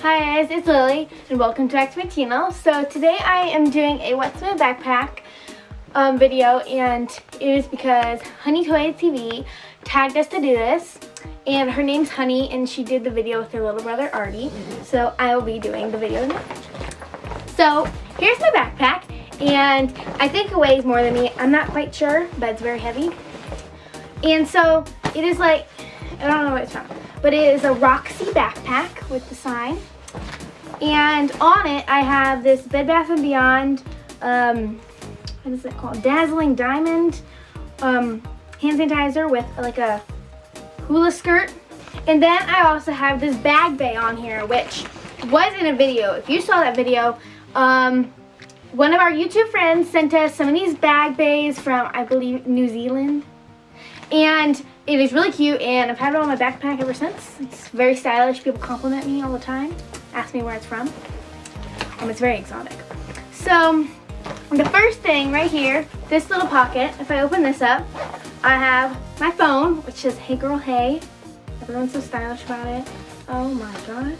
Hi guys, it's Lily and welcome back to my channel. So today I am doing a what's my backpack um, video and it is because Honey Toy TV tagged us to do this and her name's Honey and she did the video with her little brother Artie. So I will be doing the video now. So here's my backpack and I think it weighs more than me. I'm not quite sure but it's very heavy. And so it is like, I don't know what it's from but it is a Roxy backpack with the sign. And on it, I have this Bed Bath & Beyond, um, what is it called? Dazzling Diamond um, hand sanitizer with like a hula skirt. And then I also have this bag bay on here, which was in a video. If you saw that video, um, one of our YouTube friends sent us some of these bag bays from, I believe, New Zealand. And it is really cute and I've had it on my backpack ever since. It's very stylish. People compliment me all the time. Ask me where it's from. Um, it's very exotic. So the first thing right here, this little pocket, if I open this up, I have my phone, which says, hey girl, hey. Everyone's so stylish about it. Oh my god.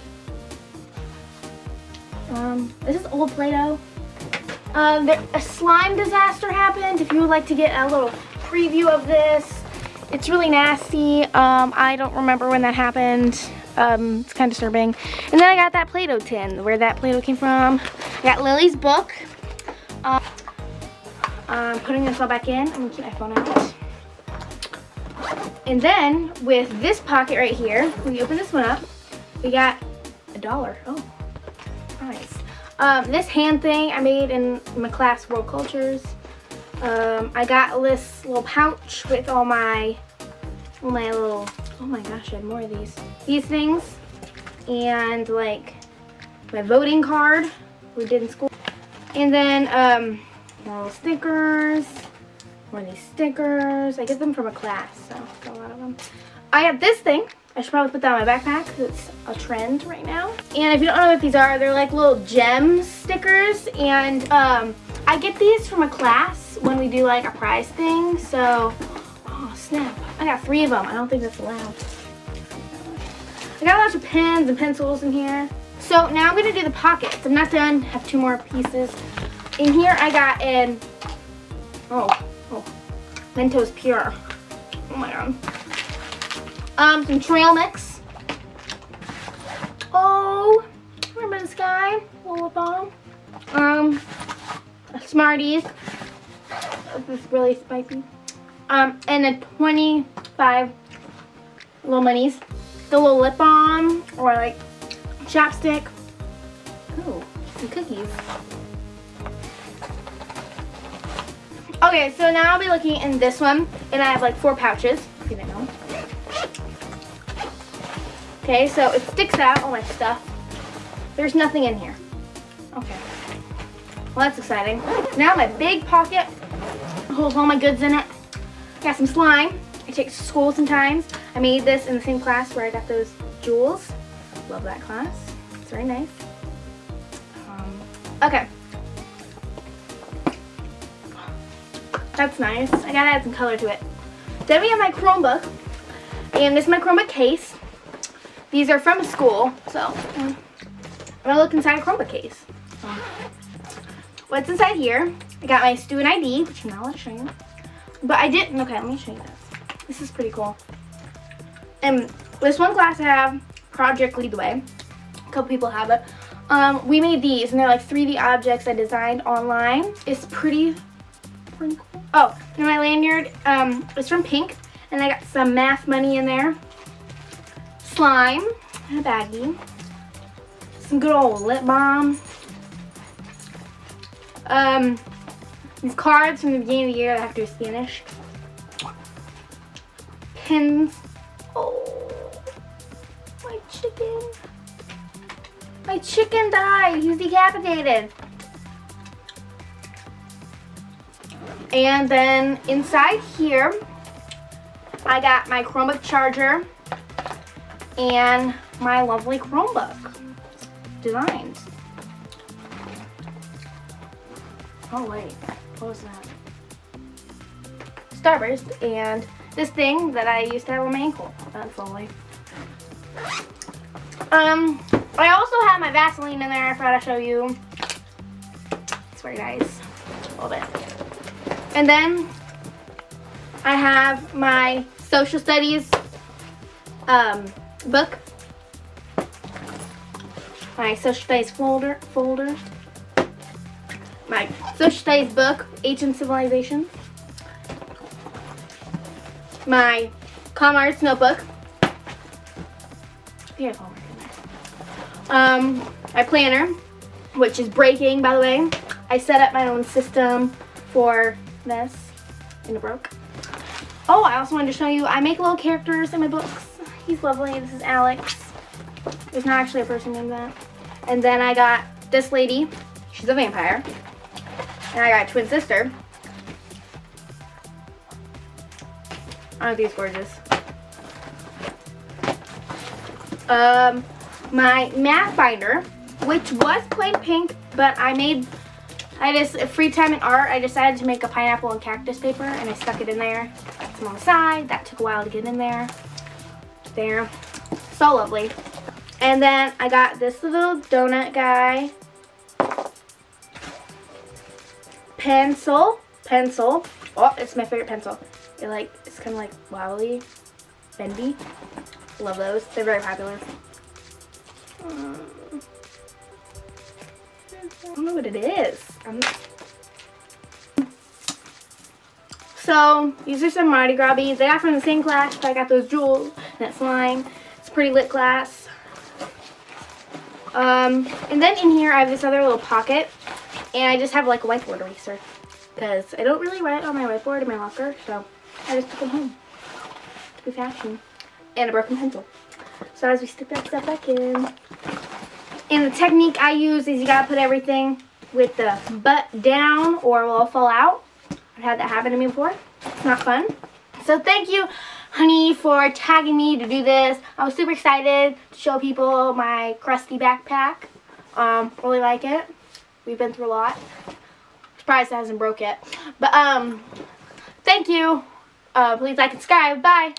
Um, this is old Play-Doh. Um, a slime disaster happened. If you would like to get a little preview of this, it's really nasty. Um, I don't remember when that happened. Um, it's kind of disturbing. And then I got that Play-Doh tin, where that Play-Doh came from. I got Lily's book. Um, I'm putting this all back in. I'm gonna keep my phone out. And then with this pocket right here, you open this one up, we got a dollar. Oh, nice. Um, this hand thing I made in my class, World Cultures. Um, I got this little pouch with all my, all my little, oh my gosh, I have more of these. These things, and like my voting card we did in school. And then um, more little stickers, more of these stickers. I get them from a class, so got a lot of them. I have this thing. I should probably put that on my backpack because it's a trend right now. And if you don't know what these are, they're like little gem stickers. And um, I get these from a class when we do like a prize thing. So, oh snap. I got three of them. I don't think that's allowed. I got lots of pens and pencils in here. So now I'm gonna do the pockets. I'm not done, have two more pieces. In here I got an, oh, oh, Mentos Pure. Oh my god. Um, some trail mix. Oh, remember this guy? Um, Smarties this is really spicy. Um, and then 25 little monies. The little lip balm or like chapstick. Ooh, some cookies. Okay, so now I'll be looking in this one, and I have like four pouches. You know. Okay, so it sticks out all my stuff. There's nothing in here. Well, that's exciting. Now my big pocket holds all my goods in it. Got some slime. I take to school sometimes. I made this in the same class where I got those jewels. Love that class. It's very nice. Um, okay. That's nice. I gotta add some color to it. Then we have my Chromebook. And this is my Chromebook case. These are from school, so um, I'm gonna look inside a Chromebook case. What's inside here? I got my student ID, which I'm not allowed to show you. But I didn't, okay, let me show you this. This is pretty cool. And this one class I have, Project Lead the Way. A couple people have it. Um, we made these, and they're like 3D objects I designed online. It's pretty, pretty cool. Oh, and my lanyard, um, it's from Pink, and I got some math money in there. Slime, a baggie. Some good old lip balm. Um, these cards from the beginning of the year I have to Spanish. Pins. Oh, my chicken. My chicken died. He's decapitated. And then inside here, I got my Chromebook charger and my lovely Chromebook designs. Oh wait. What was that? Starburst and this thing that I used to have on my ankle. That's lovely. Um, I also have my Vaseline in there. I forgot to show you. It's very nice. A little bit. And then I have my social studies um, book. My social studies folder. folder. My social studies book, Ancient Civilization. My Commerce notebook. Yeah, um, my planner, which is breaking, by the way. I set up my own system for this, and it broke. Oh, I also wanted to show you, I make little characters in my books. He's lovely. This is Alex. There's not actually a person named that. And then I got this lady. She's a vampire. And I got a twin sister. Aren't these gorgeous? Um, my matte binder, which was plain pink, but I made, I just, free time in art, I decided to make a pineapple and cactus paper, and I stuck it in there. Some on the side. That took a while to get in there. There. So lovely. And then I got this little donut guy. Pencil. Pencil. Oh, it's my favorite pencil. It like, it's kind of like wobbly, bendy. Love those. They're very popular. Um, I don't know what it is. So these are some Mardi Gras beads. I got from the same class, but I got those jewels and that slime. It's pretty lit glass. Um, and then in here I have this other little pocket. And I just have like a whiteboard eraser. Because I don't really write on my whiteboard in my locker. So I just took them home. To be fashion. And a broken pencil. So as we stick that stuff back in. And the technique I use is you gotta put everything with the butt down or it will fall out. I've had that happen to me before. It's not fun. So thank you, honey, for tagging me to do this. I was super excited to show people my crusty backpack. Um, really like it. We've been through a lot. Surprised it hasn't broke yet. But um, thank you. Uh, please like and subscribe. Bye.